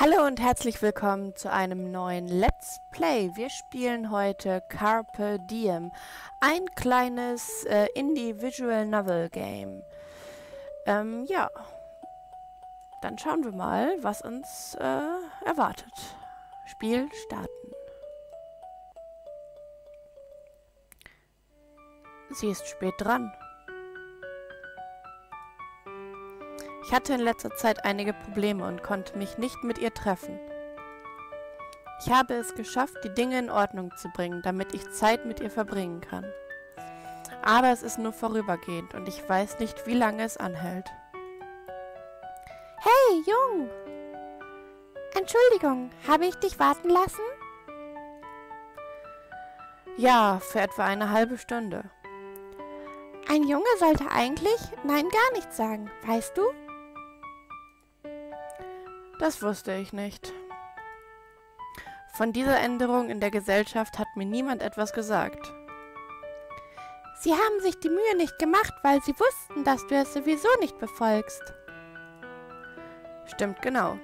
Hallo und herzlich willkommen zu einem neuen Let's Play. Wir spielen heute Carpe Diem, ein kleines äh, Indie-Visual Novel Game. Ähm, ja, dann schauen wir mal, was uns äh, erwartet. Spiel starten. Sie ist spät dran. Ich hatte in letzter Zeit einige Probleme und konnte mich nicht mit ihr treffen. Ich habe es geschafft, die Dinge in Ordnung zu bringen, damit ich Zeit mit ihr verbringen kann. Aber es ist nur vorübergehend und ich weiß nicht, wie lange es anhält. Hey, Jung! Entschuldigung, habe ich dich warten lassen? Ja, für etwa eine halbe Stunde. Ein Junge sollte eigentlich nein gar nichts sagen, weißt du? Das wusste ich nicht. Von dieser Änderung in der Gesellschaft hat mir niemand etwas gesagt. Sie haben sich die Mühe nicht gemacht, weil sie wussten, dass du es sowieso nicht befolgst. Stimmt genau.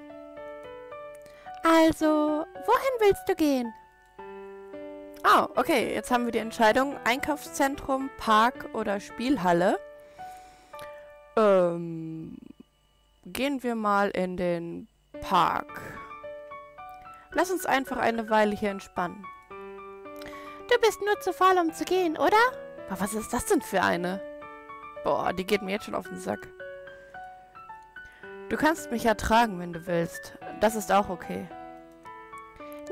Also, wohin willst du gehen? Oh, okay, jetzt haben wir die Entscheidung Einkaufszentrum, Park oder Spielhalle. Ähm, gehen wir mal in den Park. Lass uns einfach eine Weile hier entspannen. Du bist nur zu faul, um zu gehen, oder? Aber was ist das denn für eine? Boah, die geht mir jetzt schon auf den Sack. Du kannst mich ertragen, wenn du willst. Das ist auch okay.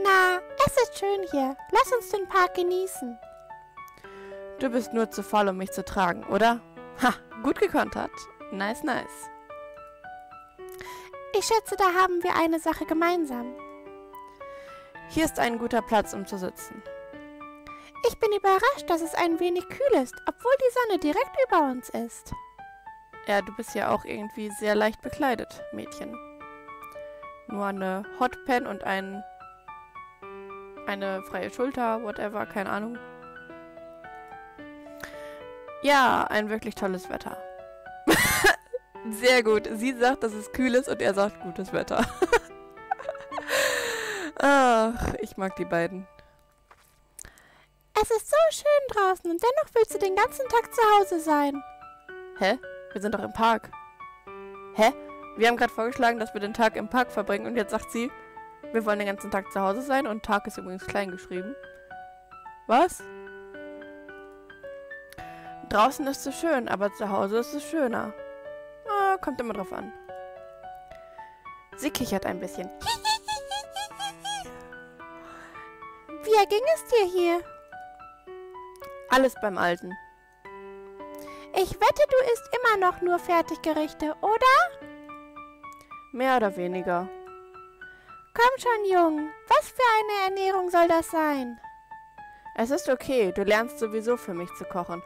Na, es ist schön hier. Lass uns den Park genießen. Du bist nur zu faul, um mich zu tragen, oder? Ha, gut gekontert. Nice, nice. Ich schätze, da haben wir eine Sache gemeinsam. Hier ist ein guter Platz, um zu sitzen. Ich bin überrascht, dass es ein wenig kühl ist, obwohl die Sonne direkt über uns ist. Ja, du bist ja auch irgendwie sehr leicht bekleidet, Mädchen. Nur eine Hotpen und ein eine freie Schulter, whatever, keine Ahnung. Ja, ein wirklich tolles Wetter. Sehr gut. Sie sagt, dass es kühl ist und er sagt gutes Wetter. Ach, ich mag die beiden. Es ist so schön draußen und dennoch willst du den ganzen Tag zu Hause sein. Hä? Wir sind doch im Park. Hä? Wir haben gerade vorgeschlagen, dass wir den Tag im Park verbringen und jetzt sagt sie, wir wollen den ganzen Tag zu Hause sein und Tag ist übrigens klein geschrieben. Was? Draußen ist es schön, aber zu Hause ist es schöner. Kommt immer drauf an. Sie kichert ein bisschen. Wie erging es dir hier? Alles beim Alten. Ich wette, du isst immer noch nur Fertiggerichte, oder? Mehr oder weniger. Komm schon, Jung. Was für eine Ernährung soll das sein? Es ist okay. Du lernst sowieso für mich zu kochen.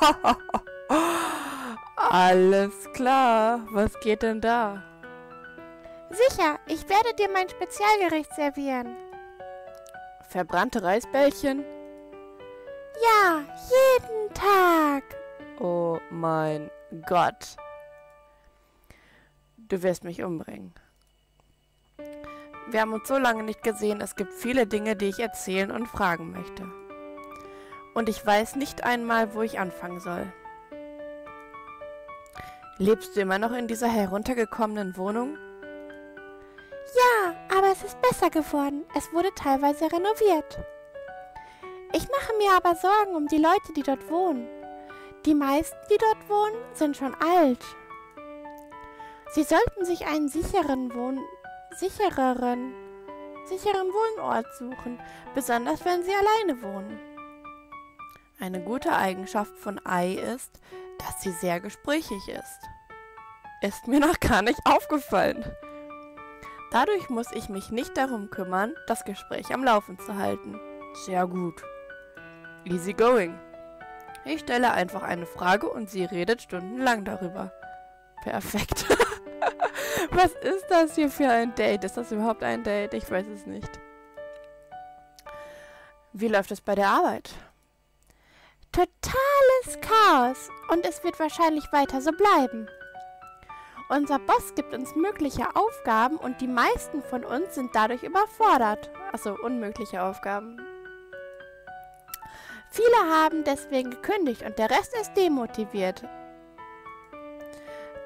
Alles klar. Was geht denn da? Sicher, ich werde dir mein Spezialgericht servieren. Verbrannte Reisbällchen? Ja, jeden Tag. Oh mein Gott. Du wirst mich umbringen. Wir haben uns so lange nicht gesehen, es gibt viele Dinge, die ich erzählen und fragen möchte. Und ich weiß nicht einmal, wo ich anfangen soll. Lebst du immer noch in dieser heruntergekommenen Wohnung? Ja, aber es ist besser geworden. Es wurde teilweise renoviert. Ich mache mir aber Sorgen um die Leute, die dort wohnen. Die meisten, die dort wohnen, sind schon alt. Sie sollten sich einen sicheren Wohn sichereren, sicheren Wohnort suchen, besonders wenn sie alleine wohnen. Eine gute Eigenschaft von Ei ist, dass sie sehr gesprächig ist. Ist mir noch gar nicht aufgefallen. Dadurch muss ich mich nicht darum kümmern, das Gespräch am Laufen zu halten. Sehr gut. Easy going. Ich stelle einfach eine Frage und sie redet stundenlang darüber. Perfekt. Was ist das hier für ein Date? Ist das überhaupt ein Date? Ich weiß es nicht. Wie läuft es bei der Arbeit? Totales Chaos. Und es wird wahrscheinlich weiter so bleiben. Unser Boss gibt uns mögliche Aufgaben und die meisten von uns sind dadurch überfordert. Also unmögliche Aufgaben. Viele haben deswegen gekündigt und der Rest ist demotiviert.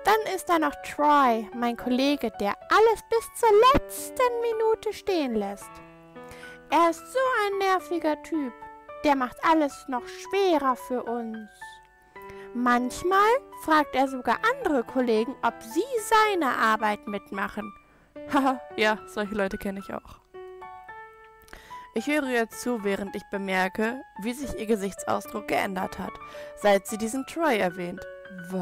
Dann ist da noch Troy, mein Kollege, der alles bis zur letzten Minute stehen lässt. Er ist so ein nerviger Typ. Der macht alles noch schwerer für uns. Manchmal fragt er sogar andere Kollegen, ob sie seine Arbeit mitmachen. Haha, ja, solche Leute kenne ich auch. Ich höre ihr zu, während ich bemerke, wie sich ihr Gesichtsausdruck geändert hat, seit sie diesen Troy erwähnt. Was?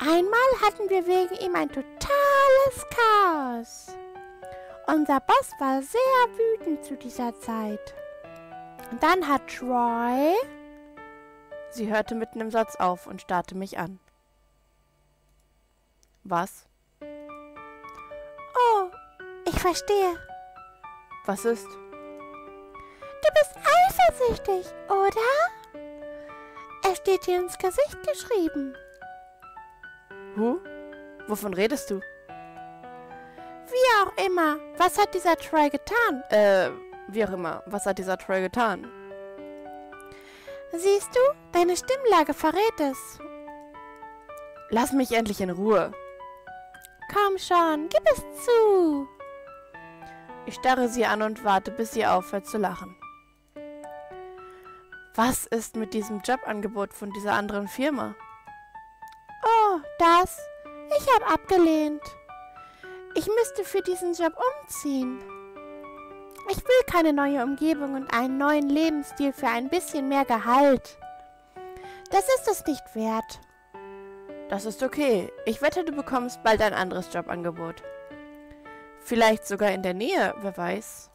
Einmal hatten wir wegen ihm ein totales Chaos. Unser Boss war sehr wütend zu dieser Zeit. Und dann hat Troy... Sie hörte mitten im Satz auf und starrte mich an. Was? Oh, ich verstehe. Was ist? Du bist eifersüchtig, oder? Es steht dir ins Gesicht geschrieben. Huh? Wovon redest du? Wie auch immer. Was hat dieser Troy getan? Äh, wie auch immer. Was hat dieser Troy getan? Siehst du? Deine Stimmlage verrät es. Lass mich endlich in Ruhe. Komm schon, gib es zu. Ich starre sie an und warte, bis sie aufhört zu lachen. Was ist mit diesem Jobangebot von dieser anderen Firma? Oh, das. Ich habe abgelehnt. Ich müsste für diesen Job umziehen. Ich will keine neue Umgebung und einen neuen Lebensstil für ein bisschen mehr Gehalt. Das ist es nicht wert. Das ist okay. Ich wette, du bekommst bald ein anderes Jobangebot. Vielleicht sogar in der Nähe, wer weiß.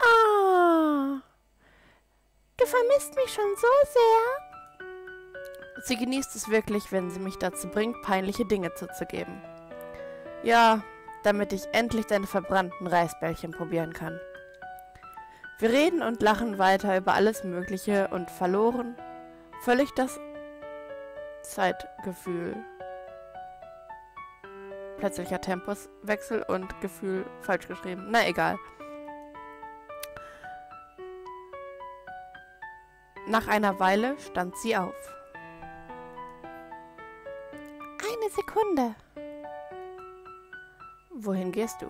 Ah, du vermisst mich schon so sehr. Sie genießt es wirklich, wenn sie mich dazu bringt, peinliche Dinge zuzugeben. Ja, damit ich endlich deine verbrannten Reisbällchen probieren kann. Wir reden und lachen weiter über alles Mögliche und verloren völlig das Zeitgefühl. Plötzlicher Tempuswechsel und Gefühl falsch geschrieben. Na egal. Nach einer Weile stand sie auf. Eine Sekunde. Wohin gehst du?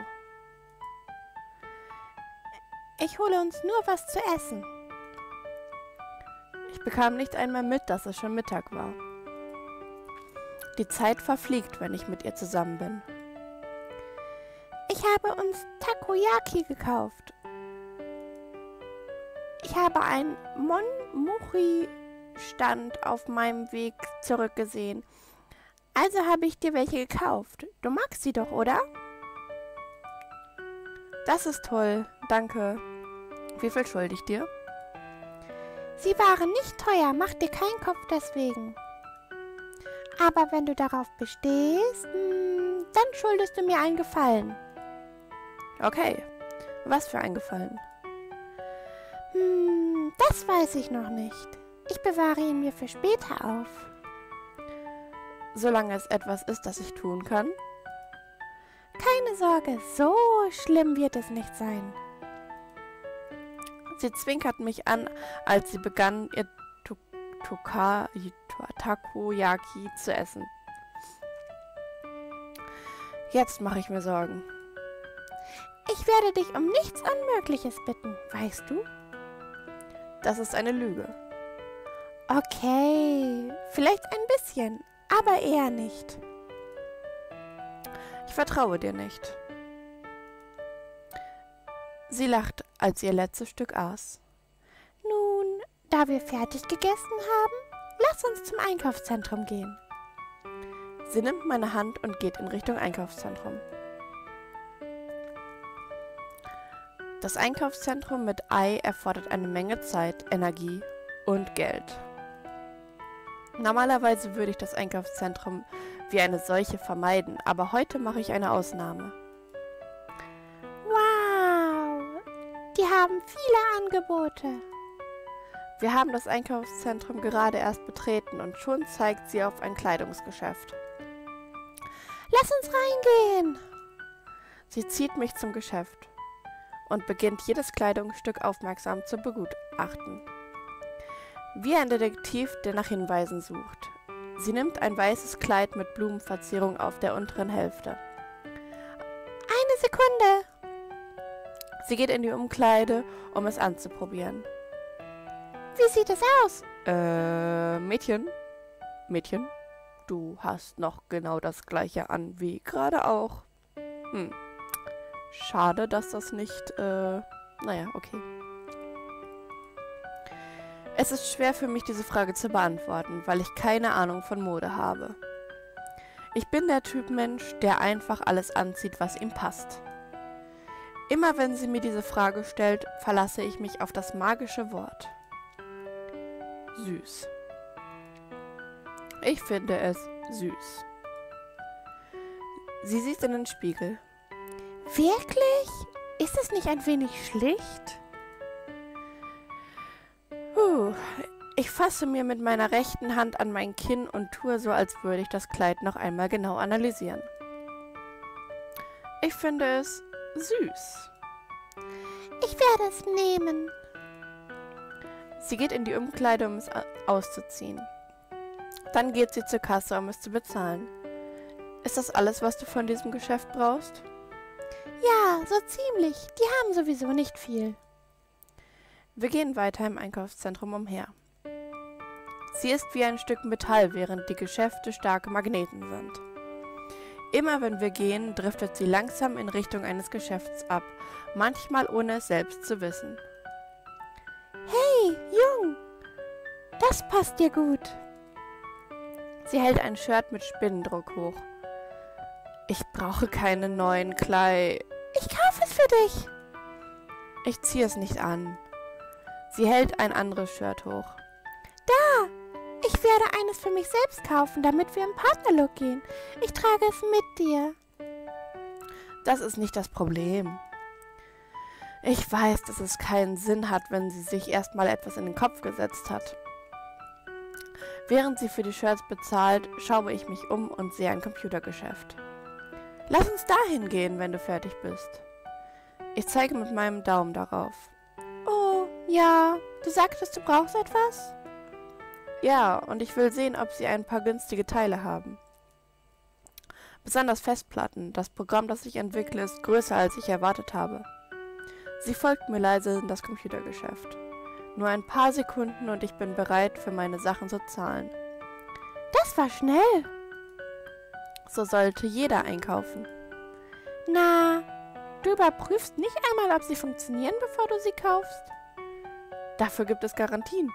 Ich hole uns nur was zu essen. Ich bekam nicht einmal mit, dass es schon Mittag war. Die Zeit verfliegt, wenn ich mit ihr zusammen bin. Ich habe uns Takoyaki gekauft. Ich habe einen Monmuchi-Stand auf meinem Weg zurückgesehen. Also habe ich dir welche gekauft. Du magst sie doch, oder? Das ist toll, danke. Wie viel schulde ich dir? Sie waren nicht teuer, mach dir keinen Kopf deswegen. Aber wenn du darauf bestehst, hm, dann schuldest du mir einen Gefallen. Okay, was für ein Gefallen? Hm, das weiß ich noch nicht. Ich bewahre ihn mir für später auf. Solange es etwas ist, das ich tun kann? Keine Sorge, so schlimm wird es nicht sein. Sie zwinkert mich an, als sie begann, ihr Takoyaki zu essen. Jetzt mache ich mir Sorgen. Ich werde dich um nichts Unmögliches bitten, weißt du? Das ist eine Lüge. Okay, vielleicht ein bisschen, aber eher nicht. Ich vertraue dir nicht. Sie lacht, als ihr letztes Stück aß. Nun, da wir fertig gegessen haben, lass uns zum Einkaufszentrum gehen. Sie nimmt meine Hand und geht in Richtung Einkaufszentrum. Das Einkaufszentrum mit Ei erfordert eine Menge Zeit, Energie und Geld. Normalerweise würde ich das Einkaufszentrum wie eine solche vermeiden, aber heute mache ich eine Ausnahme. Wow, die haben viele Angebote. Wir haben das Einkaufszentrum gerade erst betreten und schon zeigt sie auf ein Kleidungsgeschäft. Lass uns reingehen! Sie zieht mich zum Geschäft und beginnt jedes Kleidungsstück aufmerksam zu begutachten. Wie ein Detektiv, der nach Hinweisen sucht. Sie nimmt ein weißes Kleid mit Blumenverzierung auf der unteren Hälfte. Eine Sekunde! Sie geht in die Umkleide, um es anzuprobieren. Wie sieht es aus? Äh, Mädchen? Mädchen? Du hast noch genau das gleiche an wie gerade auch. Hm. Schade, dass das nicht, äh, naja, okay. Es ist schwer für mich, diese Frage zu beantworten, weil ich keine Ahnung von Mode habe. Ich bin der Typ Mensch, der einfach alles anzieht, was ihm passt. Immer wenn sie mir diese Frage stellt, verlasse ich mich auf das magische Wort. Süß. Ich finde es süß. Sie sieht in den Spiegel. Wirklich? Ist es nicht ein wenig schlicht? Puh, ich fasse mir mit meiner rechten Hand an mein Kinn und tue so, als würde ich das Kleid noch einmal genau analysieren. Ich finde es süß. Ich werde es nehmen. Sie geht in die Umkleide, um es auszuziehen. Dann geht sie zur Kasse, um es zu bezahlen. Ist das alles, was du von diesem Geschäft brauchst? Ja, so ziemlich. Die haben sowieso nicht viel. Wir gehen weiter im Einkaufszentrum umher. Sie ist wie ein Stück Metall, während die Geschäfte starke Magneten sind. Immer wenn wir gehen, driftet sie langsam in Richtung eines Geschäfts ab, manchmal ohne es selbst zu wissen. Hey, Jung, das passt dir gut. Sie hält ein Shirt mit Spinnendruck hoch. Ich brauche keine neuen Klei. Ich kaufe es für dich. Ich ziehe es nicht an. Sie hält ein anderes Shirt hoch. Da, ich werde eines für mich selbst kaufen, damit wir im Partnerlook gehen. Ich trage es mit dir. Das ist nicht das Problem. Ich weiß, dass es keinen Sinn hat, wenn sie sich erstmal etwas in den Kopf gesetzt hat. Während sie für die Shirts bezahlt, schaue ich mich um und sehe ein Computergeschäft. Lass uns dahin gehen, wenn du fertig bist. Ich zeige mit meinem Daumen darauf. Ja. Du sagtest, du brauchst etwas? Ja, und ich will sehen, ob sie ein paar günstige Teile haben. Besonders Festplatten. Das Programm, das ich entwickle, ist größer, als ich erwartet habe. Sie folgt mir leise in das Computergeschäft. Nur ein paar Sekunden und ich bin bereit, für meine Sachen zu zahlen. Das war schnell. So sollte jeder einkaufen. Na, du überprüfst nicht einmal, ob sie funktionieren, bevor du sie kaufst? Dafür gibt es Garantien.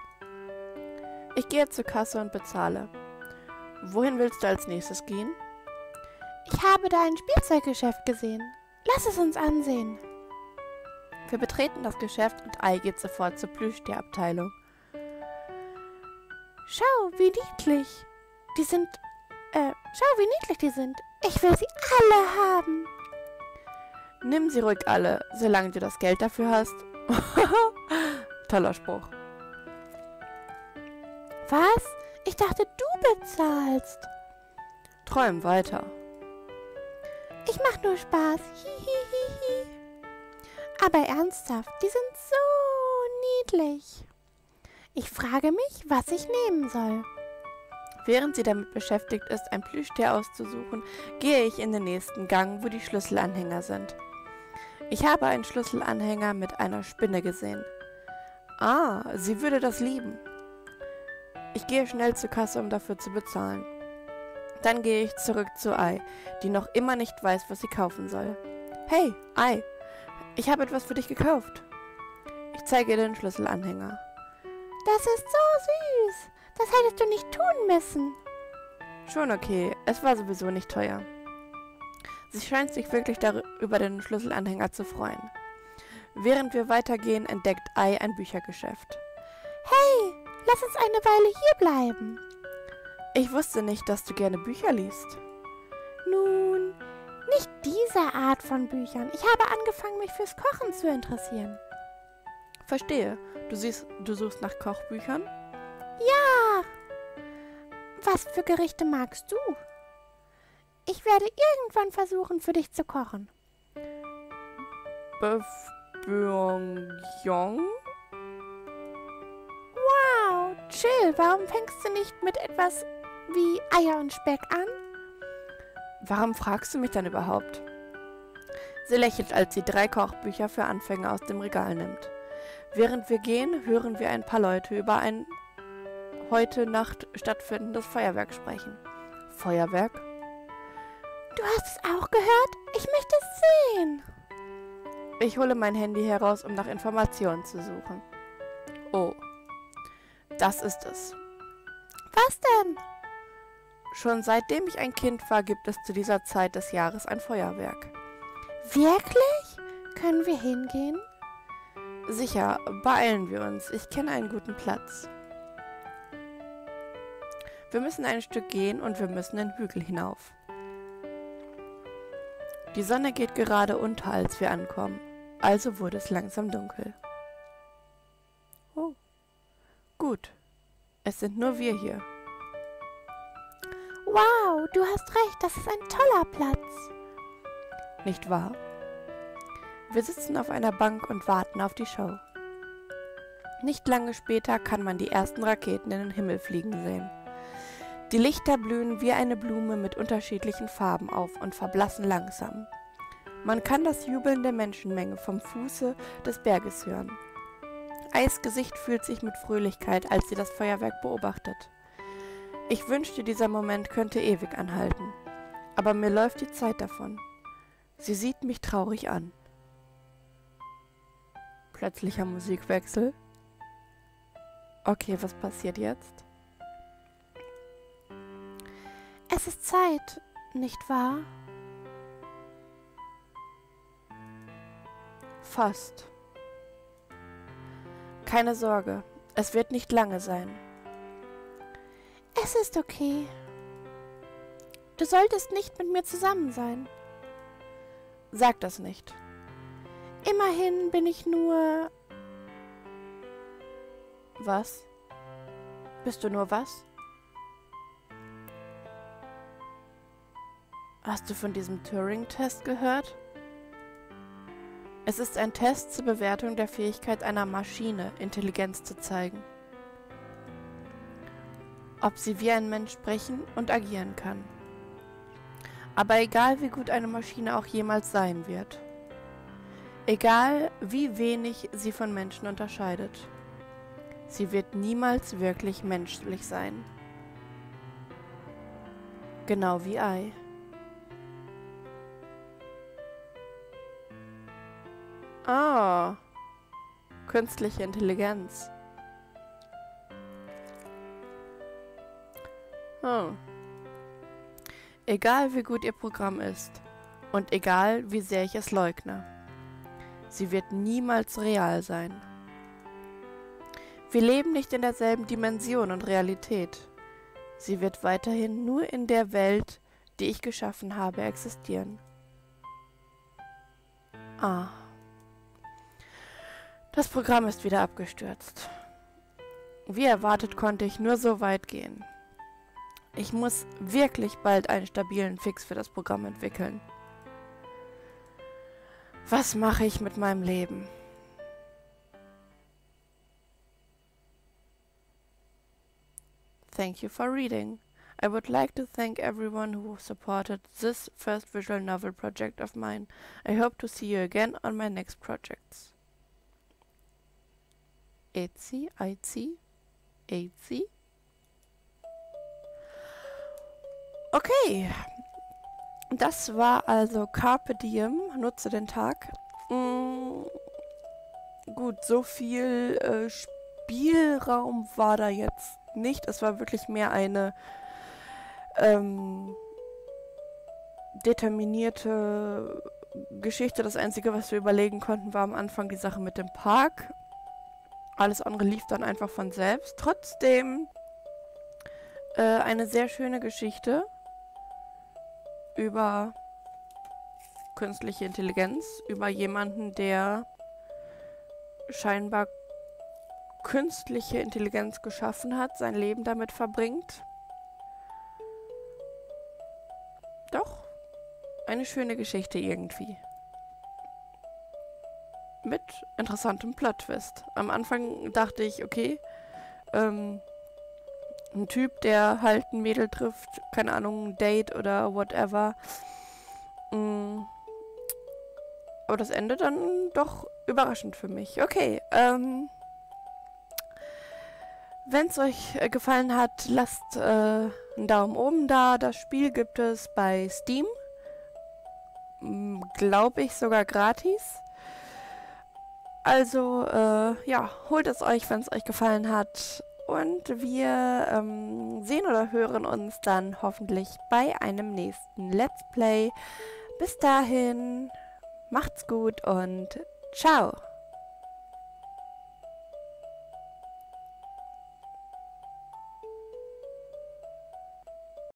Ich gehe zur Kasse und bezahle. Wohin willst du als nächstes gehen? Ich habe da ein Spielzeuggeschäft gesehen. Lass es uns ansehen. Wir betreten das Geschäft und Ei geht sofort zur Plüschtierabteilung. Schau, wie niedlich. Die sind äh, schau, wie niedlich die sind. Ich will sie alle haben. Nimm sie ruhig alle, solange du das Geld dafür hast. Toller Spruch. Was? Ich dachte, du bezahlst. Träum weiter. Ich mach nur Spaß. Hihihihi. Aber ernsthaft, die sind so niedlich. Ich frage mich, was ich nehmen soll. Während sie damit beschäftigt ist, ein Plüschtier auszusuchen, gehe ich in den nächsten Gang, wo die Schlüsselanhänger sind. Ich habe einen Schlüsselanhänger mit einer Spinne gesehen. Ah, sie würde das lieben. Ich gehe schnell zur Kasse, um dafür zu bezahlen. Dann gehe ich zurück zu Ei, die noch immer nicht weiß, was sie kaufen soll. Hey, Ei, ich habe etwas für dich gekauft. Ich zeige ihr den Schlüsselanhänger. Das ist so süß. Das hättest du nicht tun müssen. Schon okay, es war sowieso nicht teuer. Sie scheint sich wirklich über den Schlüsselanhänger zu freuen. Während wir weitergehen, entdeckt Ei ein Büchergeschäft. Hey, lass uns eine Weile hier bleiben. Ich wusste nicht, dass du gerne Bücher liest. Nun, nicht diese Art von Büchern. Ich habe angefangen, mich fürs Kochen zu interessieren. Verstehe. Du, siehst, du suchst nach Kochbüchern? Ja. Was für Gerichte magst du? Ich werde irgendwann versuchen, für dich zu kochen. Bœuf Bourguignon? Wow, chill. Warum fängst du nicht mit etwas wie Eier und Speck an? Warum fragst du mich dann überhaupt? Sie lächelt, als sie drei Kochbücher für Anfänger aus dem Regal nimmt. Während wir gehen, hören wir ein paar Leute über ein heute Nacht stattfindendes Feuerwerk sprechen. Feuerwerk? Du hast es auch gehört? Ich möchte es sehen. Ich hole mein Handy heraus, um nach Informationen zu suchen. Oh, das ist es. Was denn? Schon seitdem ich ein Kind war, gibt es zu dieser Zeit des Jahres ein Feuerwerk. Wirklich? Können wir hingehen? Sicher, beeilen wir uns. Ich kenne einen guten Platz. Wir müssen ein Stück gehen und wir müssen den Hügel hinauf. Die Sonne geht gerade unter, als wir ankommen. Also wurde es langsam dunkel. Oh, gut. Es sind nur wir hier. Wow, du hast recht, das ist ein toller Platz. Nicht wahr? Wir sitzen auf einer Bank und warten auf die Show. Nicht lange später kann man die ersten Raketen in den Himmel fliegen sehen. Die Lichter blühen wie eine Blume mit unterschiedlichen Farben auf und verblassen langsam. Man kann das Jubeln der Menschenmenge vom Fuße des Berges hören. Eis Gesicht fühlt sich mit Fröhlichkeit, als sie das Feuerwerk beobachtet. Ich wünschte, dieser Moment könnte ewig anhalten. Aber mir läuft die Zeit davon. Sie sieht mich traurig an. Plötzlicher Musikwechsel. Okay, was passiert jetzt? Es ist Zeit, nicht wahr? Fast. Keine Sorge, es wird nicht lange sein. Es ist okay. Du solltest nicht mit mir zusammen sein. Sag das nicht. Immerhin bin ich nur... Was? Bist du nur was? Hast du von diesem Turing-Test gehört? Es ist ein Test zur Bewertung der Fähigkeit einer Maschine, Intelligenz zu zeigen. Ob sie wie ein Mensch sprechen und agieren kann. Aber egal wie gut eine Maschine auch jemals sein wird, egal wie wenig sie von Menschen unterscheidet, sie wird niemals wirklich menschlich sein. Genau wie Ei. Ah, künstliche Intelligenz. Hm. Egal wie gut ihr Programm ist und egal wie sehr ich es leugne, sie wird niemals real sein. Wir leben nicht in derselben Dimension und Realität. Sie wird weiterhin nur in der Welt, die ich geschaffen habe, existieren. Ah. Das Programm ist wieder abgestürzt. Wie erwartet konnte ich nur so weit gehen. Ich muss wirklich bald einen stabilen Fix für das Programm entwickeln. Was mache ich mit meinem Leben? Thank you for reading. I would like to thank everyone who supported this first visual novel project of mine. I hope to see you again on my next projects. Etsy, Etsy, Etsy. Okay. Das war also Carpe Diem, nutze den Tag. Mm, gut, so viel äh, Spielraum war da jetzt nicht. Es war wirklich mehr eine ähm, determinierte Geschichte. Das Einzige, was wir überlegen konnten, war am Anfang die Sache mit dem Park. Alles andere lief dann einfach von selbst. Trotzdem äh, eine sehr schöne Geschichte über künstliche Intelligenz, über jemanden, der scheinbar künstliche Intelligenz geschaffen hat, sein Leben damit verbringt. Doch, eine schöne Geschichte irgendwie. Mit interessantem Plot-Twist. Am Anfang dachte ich, okay, ähm, ein Typ, der halt ein Mädel trifft, keine Ahnung, ein Date oder whatever. Mm. Aber das Ende dann doch überraschend für mich. Okay, ähm, wenn es euch äh, gefallen hat, lasst äh, einen Daumen oben da. Das Spiel gibt es bei Steam. Glaube ich sogar gratis. Also, äh, ja, holt es euch, wenn es euch gefallen hat. Und wir ähm, sehen oder hören uns dann hoffentlich bei einem nächsten Let's Play. Bis dahin, macht's gut und ciao.